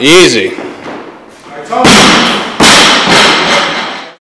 Easy.